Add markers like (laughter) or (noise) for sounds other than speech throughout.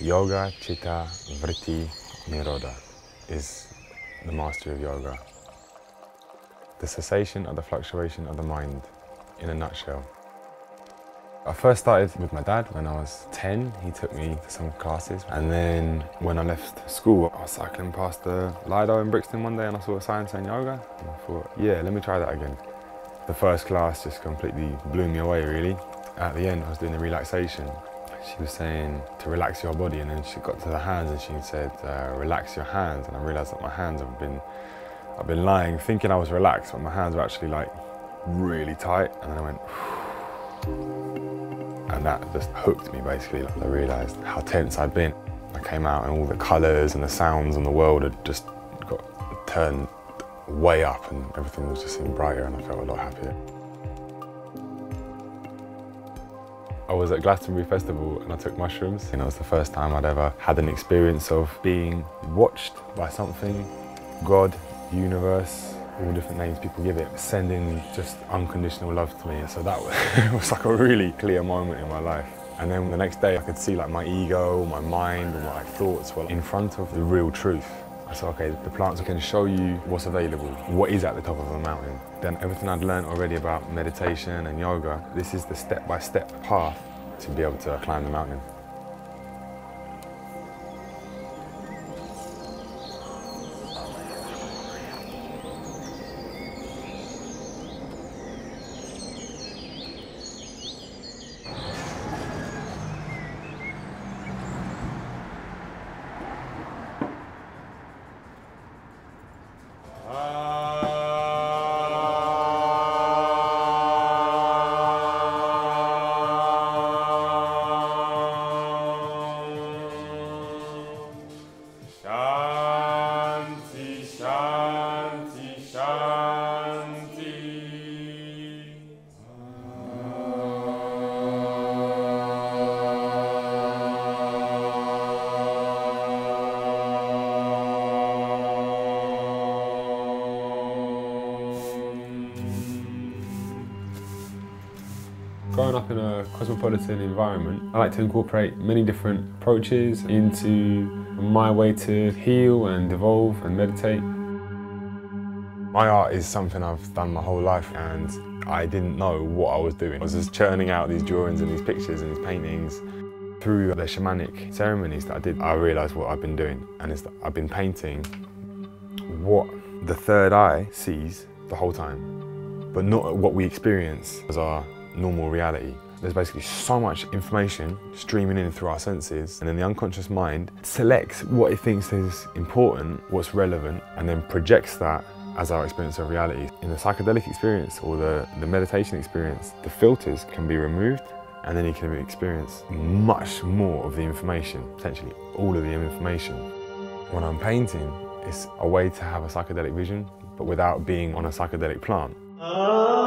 Yoga Chitta Vritti Nirodha is the mastery of yoga. The cessation of the fluctuation of the mind in a nutshell. I first started with my dad when I was 10. He took me to some classes. And then when I left school, I was cycling past the Lido in Brixton one day and I saw a sign saying yoga. And I thought, yeah, let me try that again. The first class just completely blew me away, really. At the end, I was doing the relaxation. She was saying to relax your body, and then she got to the hands and she said, uh, relax your hands. And I realized that my hands have been, I've been lying, thinking I was relaxed, but my hands were actually like really tight. And then I went, and that just hooked me basically. Like I realized how tense I'd been. I came out and all the colors and the sounds and the world had just got turned way up and everything was just seemed brighter and I felt a lot happier. I was at Glastonbury Festival and I took mushrooms. And it was the first time I'd ever had an experience of being watched by something, God, universe, all different names people give it, sending just unconditional love to me. So that was, (laughs) was like a really clear moment in my life. And then the next day I could see like my ego, my mind and my thoughts were in front of the real truth. I said, okay, the plants can show you what's available, what is at the top of a mountain. Then everything I'd learned already about meditation and yoga, this is the step-by-step -step path to be able to climb the mountain. Growing up in a cosmopolitan environment, I like to incorporate many different approaches into my way to heal and evolve and meditate. My art is something I've done my whole life and I didn't know what I was doing. I was just churning out these drawings and these pictures and these paintings. Through the shamanic ceremonies that I did, I realised what I've been doing and it's that I've been painting what the third eye sees the whole time, but not what we experience as our normal reality. There's basically so much information streaming in through our senses and then the unconscious mind selects what it thinks is important, what's relevant, and then projects that as our experience of reality. In the psychedelic experience or the, the meditation experience, the filters can be removed and then you can experience much more of the information, potentially all of the information. When I'm painting, it's a way to have a psychedelic vision, but without being on a psychedelic plant. Ah.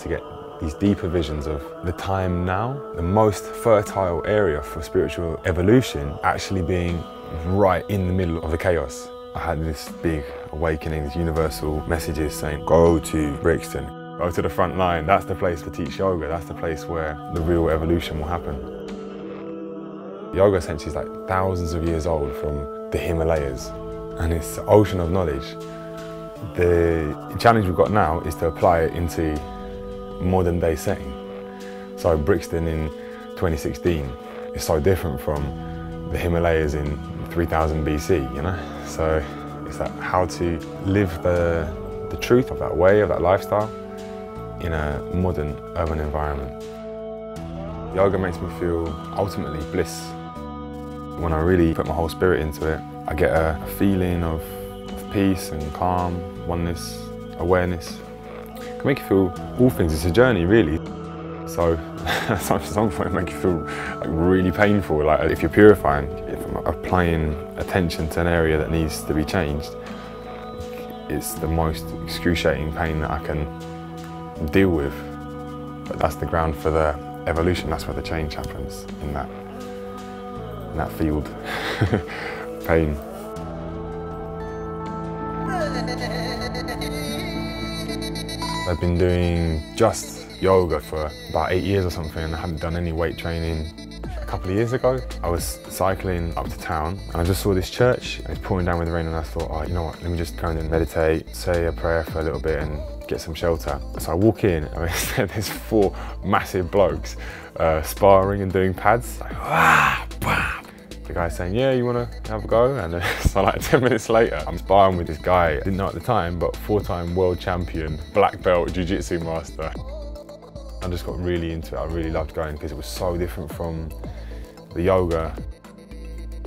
To get these deeper visions of the time now, the most fertile area for spiritual evolution actually being right in the middle of the chaos. I had this big awakening, these universal messages saying, go to Brixton, go to the front line, that's the place to teach yoga, that's the place where the real evolution will happen. Yoga essentially is like thousands of years old from the Himalayas and it's the ocean of knowledge. The challenge we've got now is to apply it into modern day setting. So Brixton in 2016 is so different from the Himalayas in 3000 BC, you know? So it's that how to live the, the truth of that way, of that lifestyle in a modern urban environment. Yoga makes me feel ultimately bliss. When I really put my whole spirit into it, I get a, feeling of, of peace and calm, oneness, awareness, can make you feel all things. It's a journey, really. So (laughs) some, some point make you feel like really painful. Like if you're purifying, if I'm applying attention to an area that needs to be changed, it's the most excruciating pain that I can deal with. But that's the ground for the evolution. That's where the change happens in that in that field. (laughs) pain. (laughs) I've been doing just yoga for about eight years or something and I hadn't done any weight training. A couple of years ago, I was cycling up to town and I just saw this church. It was pouring down with rain and I thought, oh, you know what, let me just go and meditate, say a prayer for a little bit and get some shelter. So I walk in and (laughs) there's four massive blokes uh, sparring and doing pads. Like, the guy's saying, yeah, you wanna have a go? And then, (laughs) so like (laughs) 10 minutes later, I'm sparring with this guy, didn't know at the time, but four-time world champion, black belt jiu-jitsu master. I just got really into it. I really loved going because it was so different from the yoga.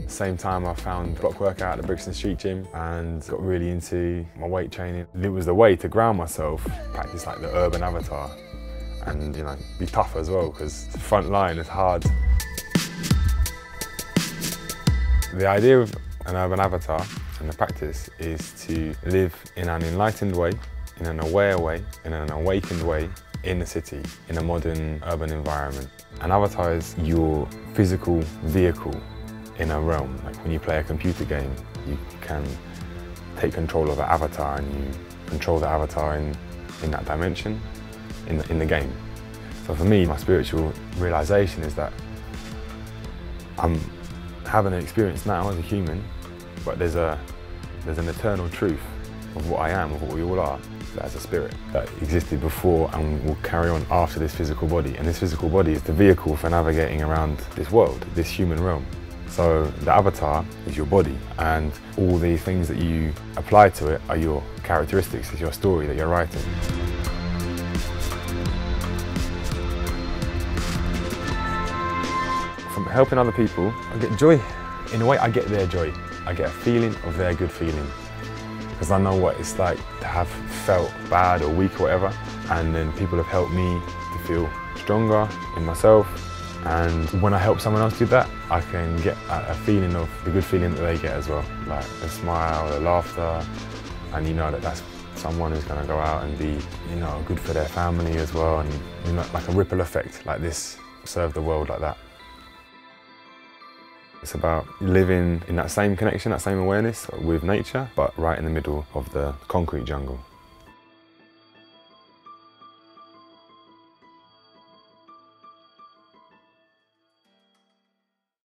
Same time I found block workout at the Brixton Street Gym and got really into my weight training. It was the way to ground myself, practice like the urban avatar and you know, be tough as well because front line is hard. The idea of an urban avatar and the practice is to live in an enlightened way, in an aware way, in an awakened way in the city, in a modern urban environment. An avatar is your physical vehicle in a realm. Like when you play a computer game, you can take control of the avatar and you control the avatar in, in that dimension, in the, in the game. So for me, my spiritual realization is that I'm having an experience now as a human, but there's a there's an eternal truth of what I am, of what we all are, as a spirit that existed before and will carry on after this physical body. And this physical body is the vehicle for navigating around this world, this human realm. So the avatar is your body and all the things that you apply to it are your characteristics, it's your story that you're writing. Helping other people, I get joy. In a way, I get their joy. I get a feeling of their good feeling. Because I know what it's like to have felt bad or weak or whatever. And then people have helped me to feel stronger in myself. And when I help someone else do that, I can get a feeling of the good feeling that they get as well. Like a smile, a laughter, and you know that that's someone who's going to go out and be, you know, good for their family as well. And you know, like a ripple effect like this, serve the world like that. It's about living in that same connection, that same awareness with nature, but right in the middle of the concrete jungle.